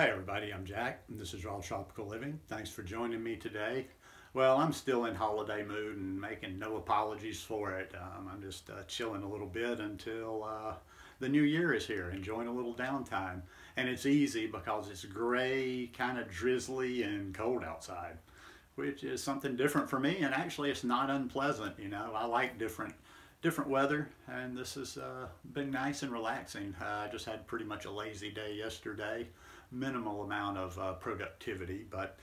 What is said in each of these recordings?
Hey everybody, I'm Jack, and this is Raw Tropical Living. Thanks for joining me today. Well, I'm still in holiday mood and making no apologies for it. Um, I'm just uh, chilling a little bit until uh, the new year is here, enjoying a little downtime. And it's easy because it's gray, kind of drizzly, and cold outside, which is something different for me. And actually, it's not unpleasant. You know, I like different different weather and this has uh, been nice and relaxing. Uh, I just had pretty much a lazy day yesterday minimal amount of uh, productivity. But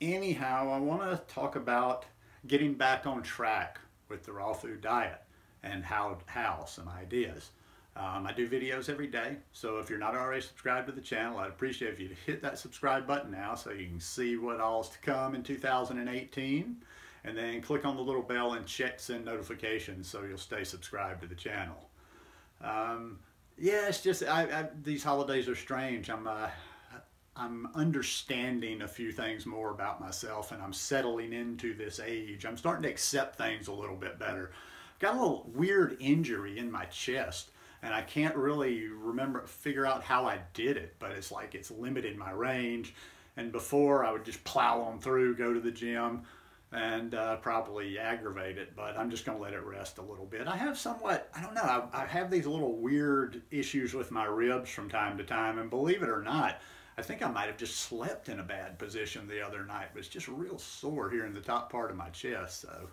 anyhow, I want to talk about getting back on track with the raw food diet and how, how some ideas. Um, I do videos every day, so if you're not already subscribed to the channel, I'd appreciate if you hit that subscribe button now so you can see what all's to come in 2018. And then click on the little bell and check send notifications so you'll stay subscribed to the channel. Um, yeah, it's just I, I, these holidays are strange. I'm uh, I'm understanding a few things more about myself and I'm settling into this age. I'm starting to accept things a little bit better. Got a little weird injury in my chest and I can't really remember, figure out how I did it, but it's like it's limited my range. And before I would just plow on through, go to the gym and uh, probably aggravate it, but I'm just going to let it rest a little bit. I have somewhat, I don't know, I, I have these little weird issues with my ribs from time to time, and believe it or not, I think I might have just slept in a bad position the other night. It was just real sore here in the top part of my chest. So,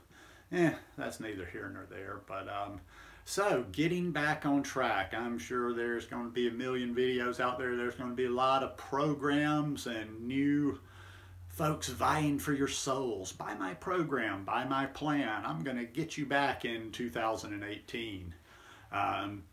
eh, that's neither here nor there. But um, so getting back on track, I'm sure there's going to be a million videos out there. There's going to be a lot of programs and new folks vying for your souls. Buy my program, buy my plan. I'm going to get you back in 2018. Um,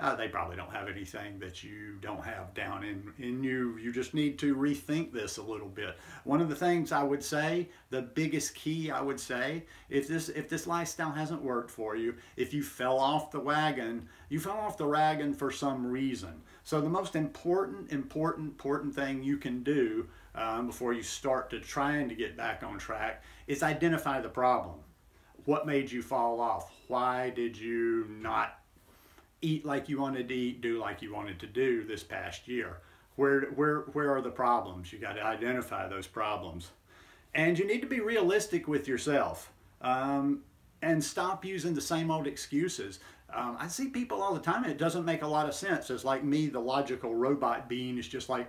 uh, they probably don't have anything that you don't have down in, in you. You just need to rethink this a little bit. One of the things I would say, the biggest key I would say, if this if this lifestyle hasn't worked for you, if you fell off the wagon, you fell off the wagon for some reason. So the most important, important, important thing you can do um, before you start to trying to get back on track is identify the problem. What made you fall off? Why did you not eat like you wanted to eat, do like you wanted to do this past year. Where, where, where are the problems? You got to identify those problems. And you need to be realistic with yourself um, and stop using the same old excuses. Um, I see people all the time and it doesn't make a lot of sense. It's like me, the logical robot being is just like,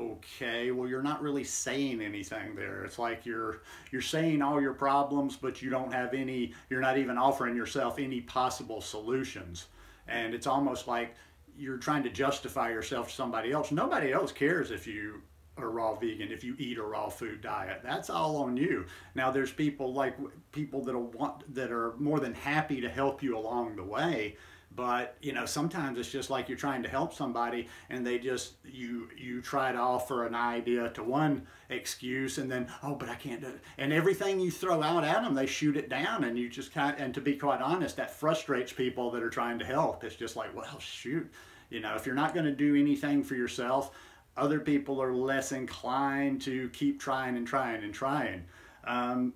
okay, well you're not really saying anything there. It's like you're you're saying all your problems, but you don't have any, you're not even offering yourself any possible solutions and it's almost like you're trying to justify yourself to somebody else. Nobody else cares if you are raw vegan, if you eat a raw food diet. That's all on you. Now there's people like people that want that are more than happy to help you along the way but you know sometimes it's just like you're trying to help somebody and they just you you try to offer an idea to one excuse and then oh but i can't do it. And everything you throw out at them they shoot it down and you just kind of, and to be quite honest that frustrates people that are trying to help. It's just like well shoot. You know if you're not going to do anything for yourself other people are less inclined to keep trying and trying and trying. Um,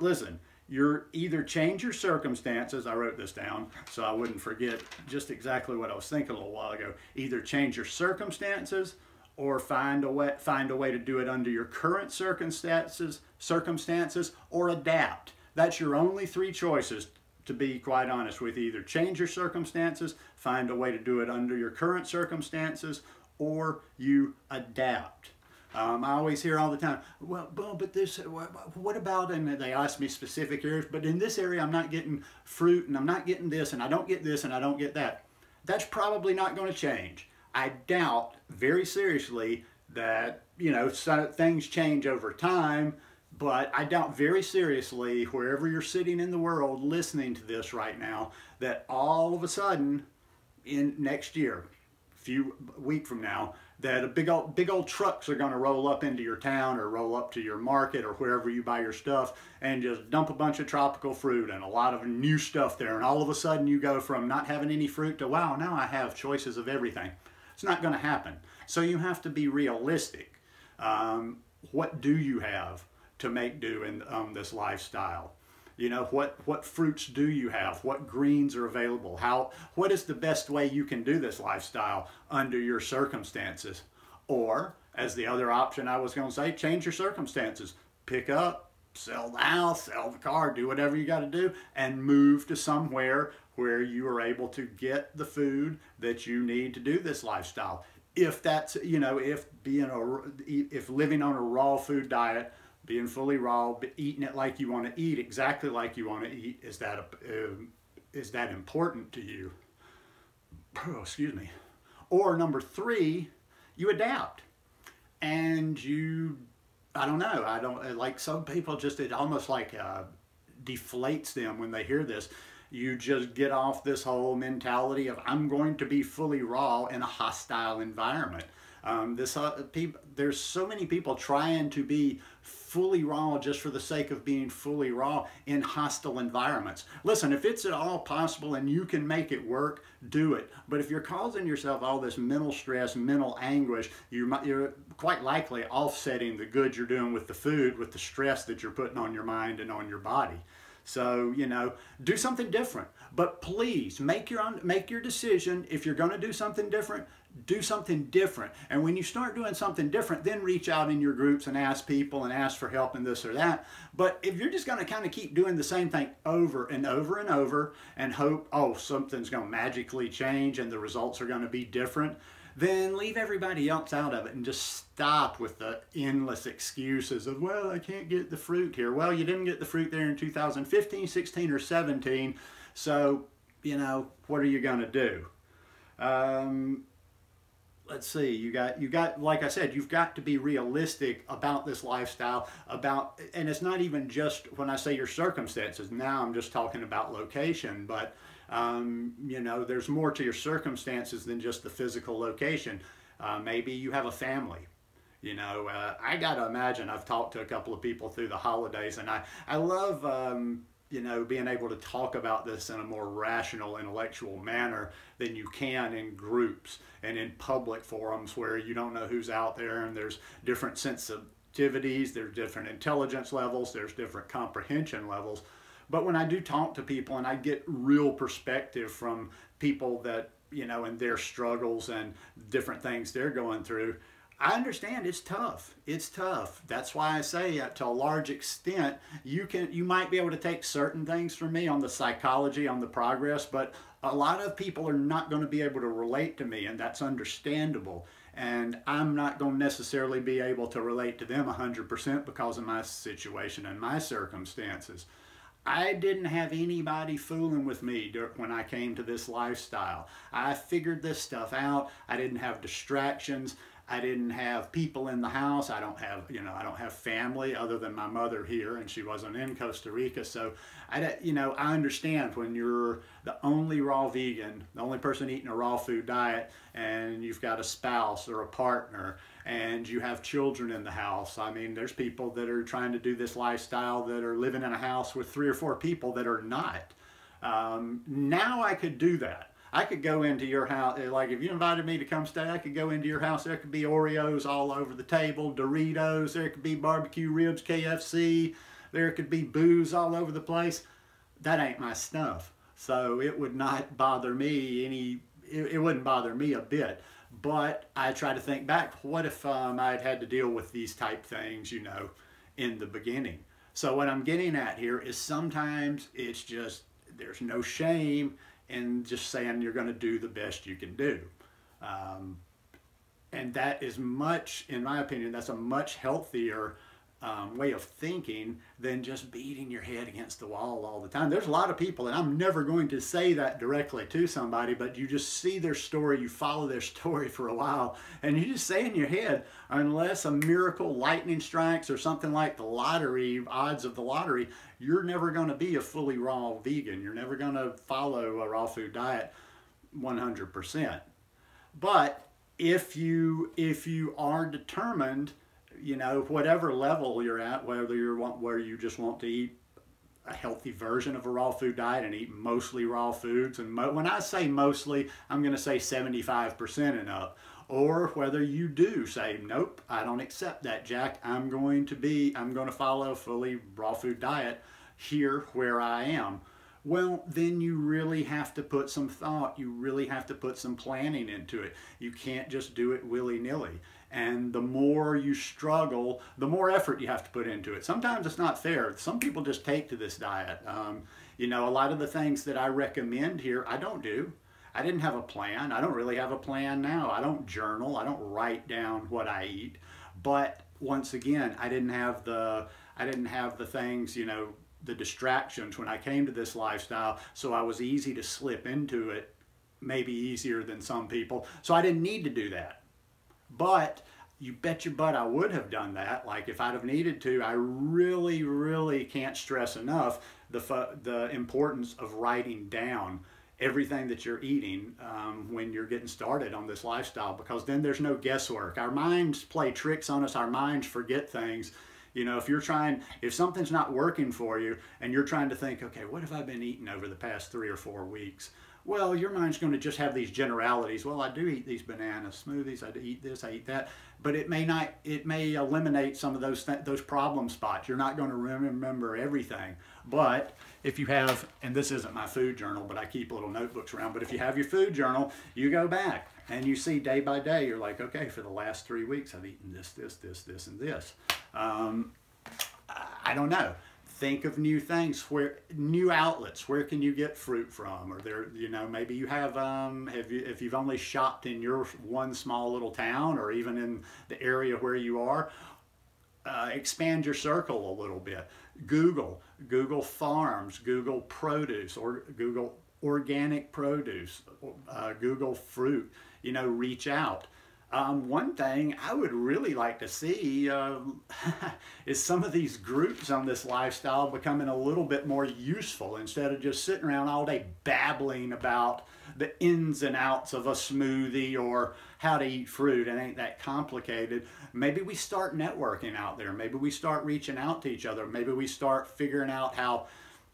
listen you're either change your circumstances, I wrote this down so I wouldn't forget just exactly what I was thinking a little while ago. Either change your circumstances or find a way, find a way to do it under your current circumstances, circumstances or adapt. That's your only three choices to be quite honest with Either change your circumstances, find a way to do it under your current circumstances, or you adapt. Um, I always hear all the time, well, but this, what about, and they ask me specific areas, but in this area I'm not getting fruit and I'm not getting this and I don't get this and I don't get that. That's probably not going to change. I doubt very seriously that, you know, so things change over time, but I doubt very seriously, wherever you're sitting in the world listening to this right now, that all of a sudden in next year, a few week from now, that big old big old trucks are going to roll up into your town or roll up to your market or wherever you buy your stuff and just dump a bunch of tropical fruit and a lot of new stuff there. And all of a sudden you go from not having any fruit to wow now I have choices of everything. It's not going to happen. So you have to be realistic. Um, what do you have to make do in um, this lifestyle you know, what, what fruits do you have? What greens are available? How, what is the best way you can do this lifestyle under your circumstances? Or, as the other option I was going to say, change your circumstances. Pick up, sell the house, sell the car, do whatever you got to do, and move to somewhere where you are able to get the food that you need to do this lifestyle. If that's, you know, if being a, if living on a raw food diet, being fully raw, eating it like you want to eat, exactly like you want to eat, is that, uh, is that important to you? Oh, excuse me. Or number three, you adapt and you I don't know. I don't like some people just it almost like uh, deflates them when they hear this. You just get off this whole mentality of I'm going to be fully raw in a hostile environment. Um, this uh, there's so many people trying to be fully raw just for the sake of being fully raw in hostile environments. Listen, if it's at all possible and you can make it work, do it. But if you're causing yourself all this mental stress, mental anguish, you're, you're quite likely offsetting the good you're doing with the food with the stress that you're putting on your mind and on your body. So, you know, do something different. But please make your own, make your decision. If you're going to do something different, do something different. And when you start doing something different, then reach out in your groups and ask people and ask for help in this or that. But if you're just going to kind of keep doing the same thing over and over and over and hope, oh, something's going to magically change and the results are going to be different, then leave everybody else out of it and just stop with the endless excuses of, well, I can't get the fruit here. Well, you didn't get the fruit there in 2015, 16, or 17. So, you know, what are you going to do? Um, let's see you got you got like i said you've got to be realistic about this lifestyle about and it's not even just when i say your circumstances. Now i'm just talking about location but um, you know there's more to your circumstances than just the physical location. Uh, maybe you have a family you know uh, i gotta imagine i've talked to a couple of people through the holidays and i i love um, you know, being able to talk about this in a more rational, intellectual manner than you can in groups and in public forums where you don't know who's out there and there's different sensitivities, there's different intelligence levels, there's different comprehension levels. But when I do talk to people and I get real perspective from people that, you know, and their struggles and different things they're going through, I understand it's tough. It's tough. That's why I say uh, to a large extent, you can you might be able to take certain things from me on the psychology, on the progress, but a lot of people are not going to be able to relate to me, and that's understandable. And I'm not going to necessarily be able to relate to them 100% because of my situation and my circumstances. I didn't have anybody fooling with me when I came to this lifestyle. I figured this stuff out. I didn't have distractions. I didn't have people in the house. I don't have, you know, I don't have family other than my mother here, and she wasn't in Costa Rica. So, I, you know, I understand when you're the only raw vegan, the only person eating a raw food diet, and you've got a spouse or a partner, and you have children in the house. I mean, there's people that are trying to do this lifestyle that are living in a house with three or four people that are not. Um, now I could do that. I could go into your house, eh, like if you invited me to come stay, I could go into your house. There could be Oreos all over the table, Doritos, there could be barbecue ribs, KFC, there could be booze all over the place. That ain't my stuff. So it would not bother me any, it, it wouldn't bother me a bit. But I try to think back, what if um, I had had to deal with these type things, you know, in the beginning? So what I'm getting at here is sometimes it's just, there's no shame and just saying you're going to do the best you can do. Um, and that is much, in my opinion, that's a much healthier um, way of thinking than just beating your head against the wall all the time. There's a lot of people, and I'm never going to say that directly to somebody, but you just see their story, you follow their story for a while, and you just say in your head, unless a miracle lightning strikes or something like the lottery, odds of the lottery, you're never going to be a fully raw vegan. You're never going to follow a raw food diet 100%. But if you if you are determined you know, whatever level you're at, whether you're where you just want to eat a healthy version of a raw food diet and eat mostly raw foods, and when I say mostly, I'm going to say 75% and up, or whether you do say, nope, I don't accept that, Jack. I'm going to be, I'm going to follow a fully raw food diet here where I am well, then you really have to put some thought. You really have to put some planning into it. You can't just do it willy nilly. And the more you struggle, the more effort you have to put into it. Sometimes it's not fair. Some people just take to this diet. Um, you know, a lot of the things that I recommend here, I don't do. I didn't have a plan. I don't really have a plan now. I don't journal. I don't write down what I eat. But once again, I didn't have the I didn't have the things, you know, the distractions when I came to this lifestyle, so I was easy to slip into it, maybe easier than some people. So I didn't need to do that. But you bet your butt I would have done that. Like if I'd have needed to, I really, really can't stress enough the, the importance of writing down everything that you're eating um, when you're getting started on this lifestyle because then there's no guesswork. Our minds play tricks on us, our minds forget things. You know, if you're trying, if something's not working for you and you're trying to think, okay, what have I been eating over the past three or four weeks? Well, your mind's going to just have these generalities. Well, I do eat these banana smoothies. I eat this. I eat that. But it may not. It may eliminate some of those th those problem spots. You're not going to remember everything. But if you have, and this isn't my food journal, but I keep little notebooks around. But if you have your food journal, you go back and you see day by day. You're like, okay, for the last three weeks, I've eaten this, this, this, this, and this. Um, I don't know think of new things where new outlets where can you get fruit from? Or there you know maybe you have um have you if you've only shopped in your one small little town or even in the area where you are uh, expand your circle a little bit. Google google farms google produce or google organic produce uh, google fruit you know reach out um, one thing I would really like to see uh, is some of these groups on this lifestyle becoming a little bit more useful instead of just sitting around all day babbling about the ins and outs of a smoothie or how to eat fruit. It ain't that complicated. Maybe we start networking out there. Maybe we start reaching out to each other. Maybe we start figuring out how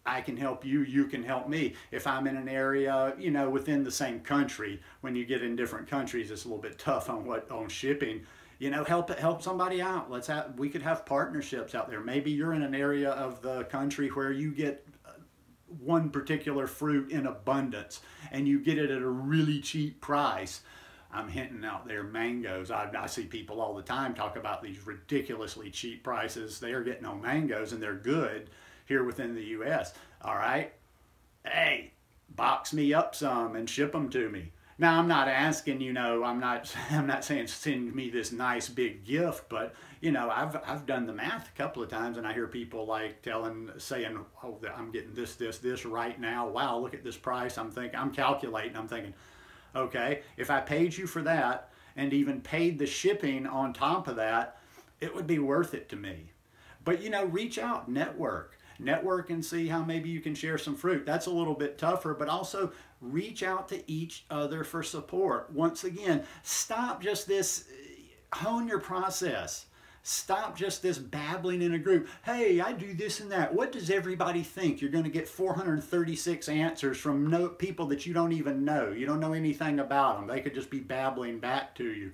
I can help you, you can help me. If I'm in an area, you know, within the same country, when you get in different countries, it's a little bit tough on what on shipping. You know, help it help somebody out. Let's have we could have partnerships out there. Maybe you're in an area of the country where you get uh, one particular fruit in abundance and you get it at a really cheap price. I'm hinting out there mangoes. I, I, see people all the time talk about these ridiculously cheap prices they are getting on mangoes and they're good here within the U.S. All right, hey, box me up some and ship them to me. Now I'm not asking, you know, I'm not I'm not saying send me this nice big gift, but you know, I've I've done the math a couple of times and I hear people like telling saying, "Oh, I'm getting this this this right now. Wow, look at this price." I'm thinking I'm calculating. I'm thinking, "Okay, if I paid you for that and even paid the shipping on top of that, it would be worth it to me." But you know, reach out, network network and see how maybe you can share some fruit. That's a little bit tougher, but also reach out to each other for support. Once again, stop just this, hone your process. Stop just this babbling in a group. Hey, I do this and that. What does everybody think? You're going to get 436 answers from no, people that you don't even know. You don't know anything about them. They could just be babbling back to you.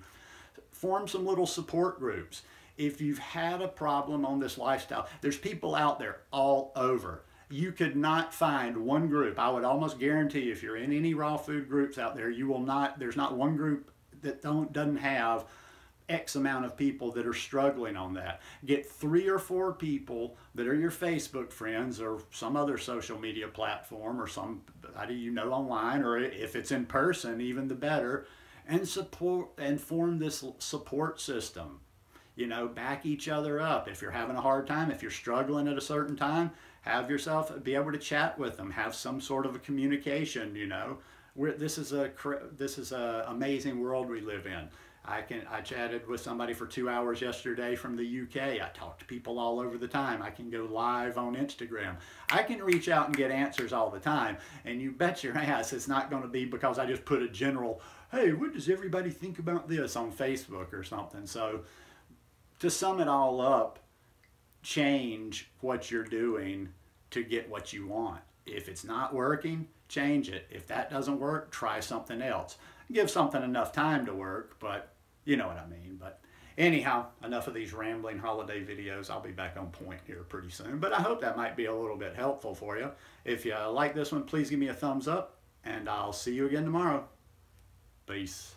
Form some little support groups if you've had a problem on this lifestyle, there's people out there all over. You could not find one group. I would almost guarantee if you're in any raw food groups out there, you will not, there's not one group that don't, doesn't have X amount of people that are struggling on that. Get three or four people that are your Facebook friends or some other social media platform or somebody you know online, or if it's in person, even the better, and support and form this support system you know, back each other up. If you're having a hard time, if you're struggling at a certain time, have yourself be able to chat with them, have some sort of a communication, you know. We're, this is a this is a amazing world we live in. I can I chatted with somebody for two hours yesterday from the UK. I talk to people all over the time. I can go live on Instagram. I can reach out and get answers all the time. And you bet your ass it's not going to be because I just put a general, hey, what does everybody think about this on Facebook or something. So to sum it all up, change what you're doing to get what you want. If it's not working, change it. If that doesn't work, try something else. Give something enough time to work, but you know what I mean. But anyhow, enough of these rambling holiday videos. I'll be back on point here pretty soon. But I hope that might be a little bit helpful for you. If you like this one, please give me a thumbs up, and I'll see you again tomorrow. Peace.